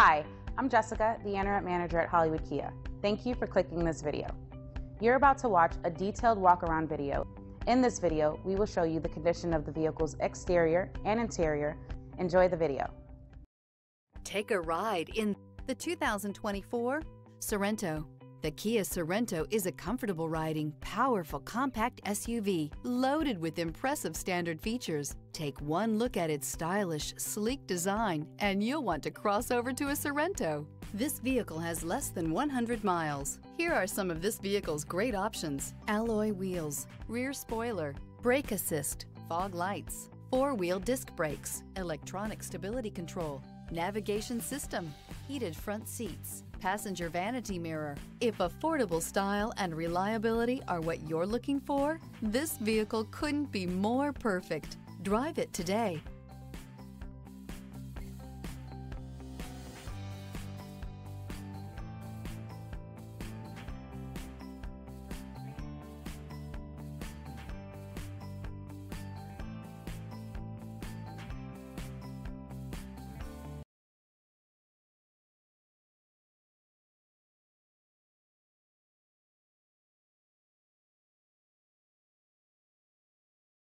Hi, I'm Jessica, the Internet Manager at Hollywood Kia. Thank you for clicking this video. You're about to watch a detailed walk-around video. In this video, we will show you the condition of the vehicle's exterior and interior. Enjoy the video. Take a ride in the 2024 Sorento. The Kia Sorento is a comfortable riding, powerful compact SUV loaded with impressive standard features. Take one look at its stylish, sleek design and you'll want to cross over to a Sorento. This vehicle has less than 100 miles. Here are some of this vehicle's great options. Alloy wheels, rear spoiler, brake assist, fog lights, four-wheel disc brakes, electronic stability control, navigation system, heated front seats, passenger vanity mirror. If affordable style and reliability are what you're looking for, this vehicle couldn't be more perfect. Drive it today.